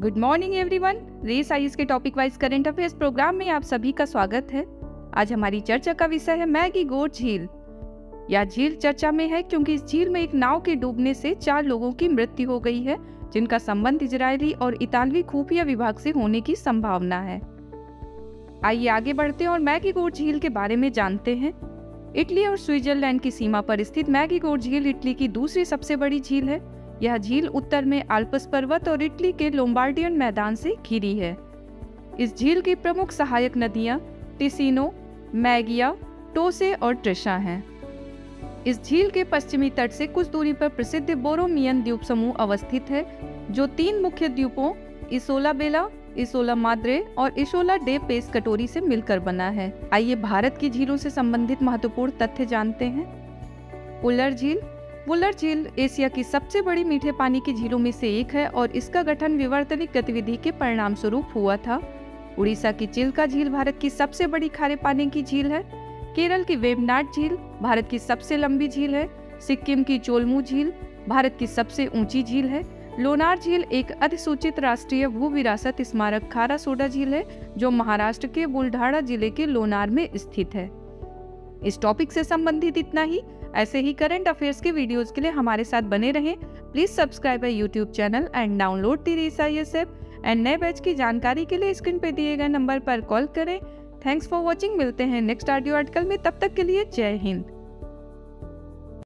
Good morning everyone race IAS के topic wise current affairs program में आप सभी का स्वागत है। आज हमारी चर्चा का विषय है मैगी गोट झील। यह झील चर्चा में है क्योंकि इस झील में एक नाव के डूबने से चार लोगों की मृत्यु हो गई है, जिनका संबंध इजरायली और इतालवी खुफिया विभाग से होने की संभावना है। आइए आगे बढ़ते हैं और मैगी गोट झील के बारे में जानते हैं। इटली और स्विट्जरलैंड की सीमा पर स्थित मैगी गोट झील इटली की दूसरी सबसे बड़ी झील है। यह झील उत्तर में आल्पस पर्वत और इटली के लोम्बार्डियन मैदान से घिरी है। इस झील की प्रमुख सहायक नदियाँ टिसिनो, मैगिया, टोसे और ट्रिशा हैं। इस झील के पश्चिमी तट से कुछ दूरी पर प्रसिद्ध बोरोमियन द्वीप समूह अवस्थित है, जो तीन मुख्य द्वीपों इसोला बेला, इसोला माद्रे और इशोला डे पेस कटोरी से मिलकर बना है। आइए भारत की झीलों से संबंधित महत्वपूर्ण तथ्य जानते हैं। उलर झील वुलर झील एशिया की सबसे बड़ी मीठे पानी की झीलों में से एक है और इसका गठन विवर्तनिक गतिविधि के परिणाम स्वरूप हुआ था। उड़ीसा की चिल्का झील भारत की सबसे बड़ी खारे पानी की झील है। केरल की वेबनाड झील भारत की सबसे लंबी झील है। सिक्किम की चोलमू झील भारत की सबसे ऊँची झील है। लोनार झील एक अधिसूचित राष्ट्रीय भू विरासत स्मारक खारा सोडा झील है, जो महाराष्ट्र के बुल्ढाड़ा ज़िले के लोनार में स्थित है। इस टॉपिक से संबंधित इतना ही। ऐसे ही करंट अफेयर्स के वीडियोस के लिए हमारे साथ बने रहें। प्लीज़ सब्सक्राइब है YouTube channel and download the race I S app and नए बैच की जानकारी के लिए स्क्रीन पे दिए गए नंबर पर कॉल करें। थैंक्स फॉर वॉचिंग मिलते हैं नेक्स्ट ऑडियो आर्टिकल में। तब तक के लिए जय हिंद।